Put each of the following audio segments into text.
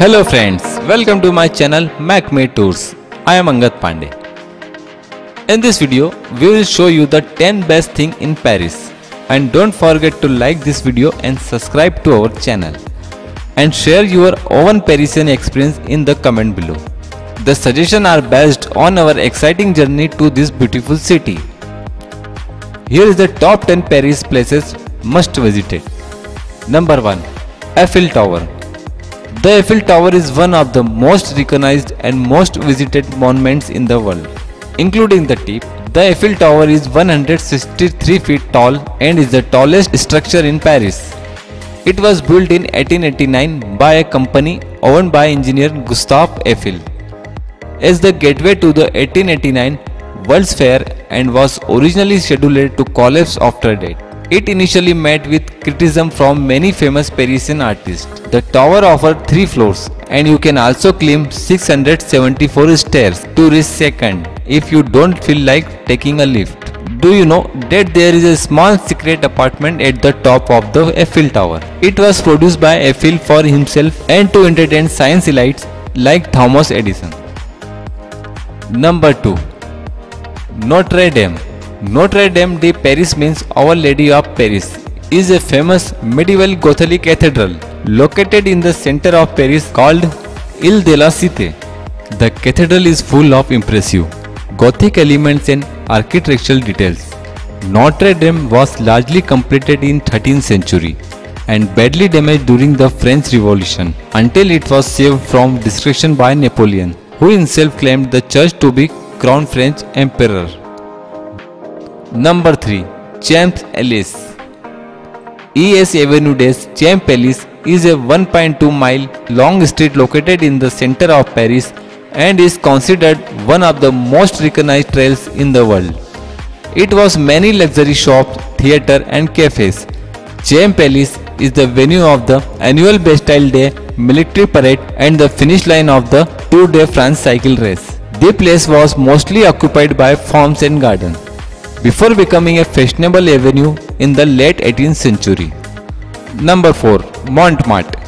Hello friends, welcome to my channel MacMade Tours. I am Anngad Pandey. In this video, we will show you the 10 best thing in Paris. And don't forget to like this video and subscribe to our channel. And share your own Parisian experience in the comment below. The suggestions are based on our exciting journey to this beautiful city. Here is the top 10 Paris places must visit. Number 1 Eiffel Tower. The Eiffel Tower is one of the most recognized and most visited monuments in the world. Including the tip, the Eiffel Tower is 163 feet tall and is the tallest structure in Paris. It was built in 1889 by a company owned by engineer Gustave Eiffel as the gateway to the 1889 World's Fair and was originally scheduled to collapse after that. It initially met with criticism from many famous Parisian artists. The tower offered 3 floors and you can also climb 674 stairs to reach second if you don't feel like taking a lift. Do you know that there is a small secret apartment at the top of the Eiffel Tower? It was produced by Eiffel for himself and to entertain science elites like Thomas Edison. Number 2 Notre Dame Notre Dame de Paris means Our Lady of Paris is a famous medieval Gothic cathedral located in the center of Paris called Ile de la Cité. The cathedral is full of impressive Gothic elements and architectural details. Notre Dame was largely completed in 13th century and badly damaged during the French Revolution until it was saved from destruction by Napoleon, who himself claimed the church to be crown French emperor. Number 3. Champs Elysees ES Avenue des Champs Elysees is a 1.2 mile long street located in the center of Paris and is considered one of the most recognized trails in the world. It was many luxury shops, theatre and cafes. Champs Elysees is the venue of the annual Bastille Day military parade and the finish line of the Tour de France cycle race. The place was mostly occupied by farms and gardens before becoming a fashionable avenue in the late 18th century. Number 4. Montmartre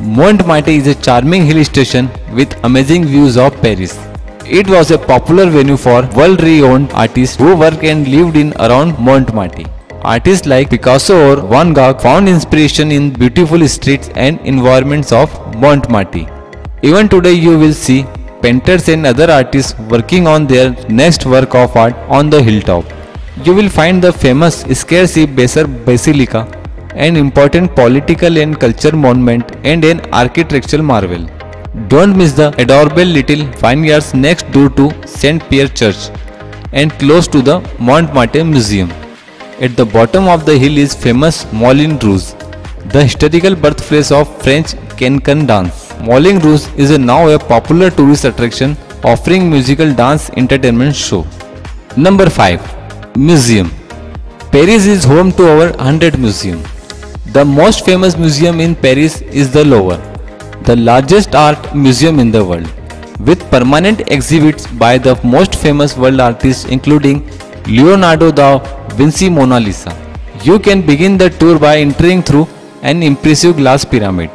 Montmartre is a charming hill station with amazing views of Paris. It was a popular venue for world-renowned artists who worked and lived in around Montmartre. Artists like Picasso or Van Gogh found inspiration in beautiful streets and environments of Montmartre. Even today you will see painters and other artists working on their next work of art on the hilltop. You will find the famous Sacré-Cœur Basilica, an important political and cultural monument and an architectural marvel. Don't miss the adorable little vineyards next door to Saint Pierre Church and close to the Montmartre Museum. At the bottom of the hill is famous Moulin Rouge, the historical birthplace of French cancan dance. Moulin Rouge is now a popular tourist attraction offering musical dance entertainment show. Number 5. Museum Paris is home to over 100 museums. The most famous museum in Paris is the Louvre, the largest art museum in the world, with permanent exhibits by the most famous world artists including Leonardo da Vinci Mona Lisa. You can begin the tour by entering through an impressive glass pyramid.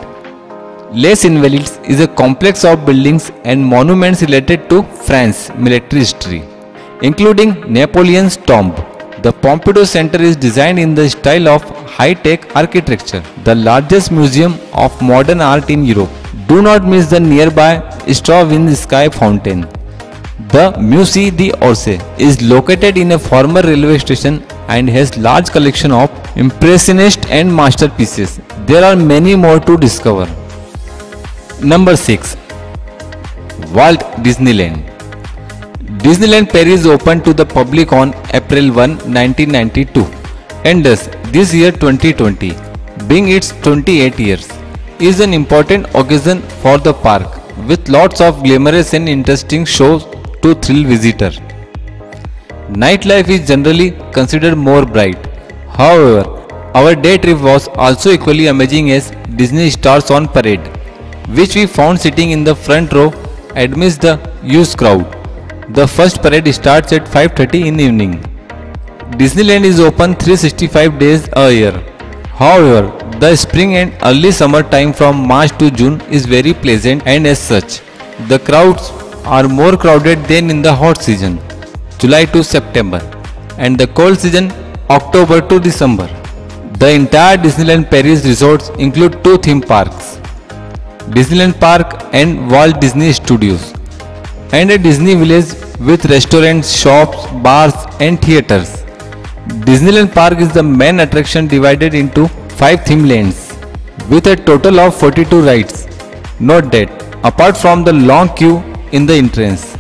Les Invalides is a complex of buildings and monuments related to France military history, including Napoleon's tomb. The Pompidou Center is designed in the style of high-tech architecture, the largest museum of modern art in Europe. Do not miss the nearby Stravinsky fountain. The Musée d'Orsay is located in a former railway station and has large collection of impressionist and masterpieces. There are many more to discover. Number 6 Walt Disneyland Disneyland Paris opened to the public on April 1, 1992 and thus this year 2020 being its 28 years is an important occasion for the park with lots of glamorous and interesting shows to thrill visitor. Nightlife is generally considered more bright. However, our day trip was also equally amazing as Disney stars on parade which we found sitting in the front row amidst the huge crowd. The first parade starts at 5.30 in the evening. Disneyland is open 365 days a year. However, The spring and early summer time from March to June is very pleasant and as such, the crowds are more crowded than in the hot season, July to September, and the cold season, October to December. The entire Disneyland Paris resorts include two theme parks, Disneyland Park and Walt Disney Studios, and a Disney Village with restaurants, shops, bars, and theaters. Disneyland Park is the main attraction divided into 5 theme lanes with a total of 42 rides. Note that apart from the long queue in the entrance,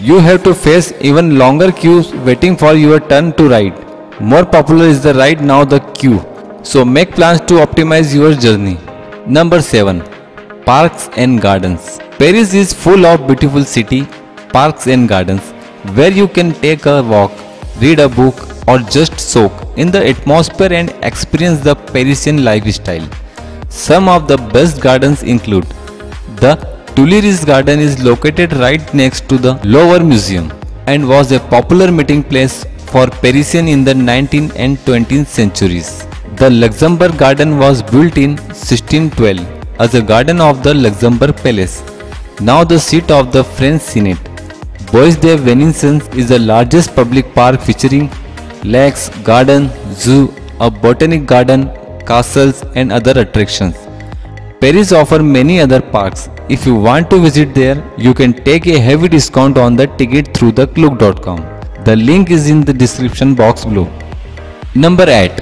you have to face even longer queues waiting for your turn to ride. More popular is the ride now the queue. So make plans to optimize your journey. Number 7. Parks and Gardens. Paris is full of beautiful city, parks and gardens where you can take a walk, read a book or just soak in the atmosphere and experience the Parisian lifestyle. Some of the best gardens include the Tuileries Garden is located right next to the Louvre Museum and was a popular meeting place for Parisians in the 19th and 20th centuries. The Luxembourg Garden was built in 1612 as a garden of the Luxembourg Palace, now the seat of the French Senate. Bois de Vincennes is the largest public park featuring lakes, garden, zoo, a botanic garden, castles and other attractions. Paris offers many other parks. If you want to visit there, you can take a heavy discount on the ticket through the. The link is in the description box below. Number 8.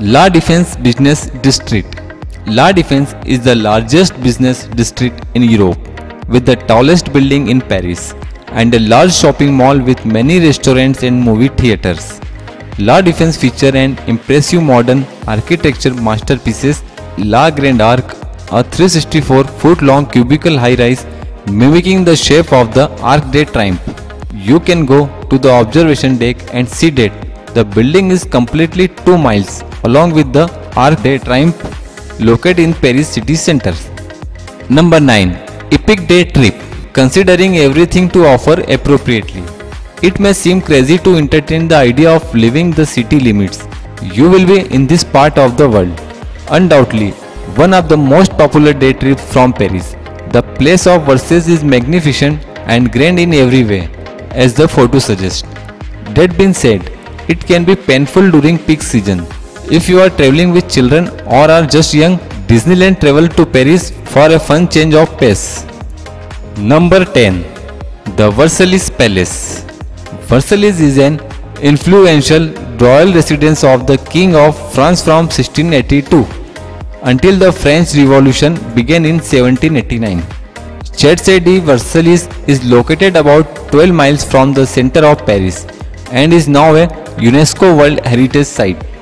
La Défense Business District La Défense is the largest business district in Europe with the tallest building in Paris and a large shopping mall with many restaurants and movie theaters. La Défense feature an impressive modern architecture masterpieces La Grande Arche, a 364 foot long cubicle high rise mimicking the shape of the Arc de Triomphe. You can go to the observation deck and see that the building is completely 2 miles along with the Arc de Triomphe located in Paris city center. Number 9. Epic Day Trip Considering everything to offer appropriately. It may seem crazy to entertain the idea of leaving the city limits. You will be in this part of the world. Undoubtedly, one of the most popular day trips from Paris. The place of Versailles is magnificent and grand in every way, as the photo suggests. That being said, it can be painful during peak season. If you are traveling with children or are just young, Disneyland travel to Paris for a fun change of pace. Number 10. The Versailles Palace Versailles is an influential royal residence of the King of France from 1682 until the French Revolution began in 1789. Château de Versailles is located about 12 miles from the center of Paris and is now a UNESCO World Heritage Site.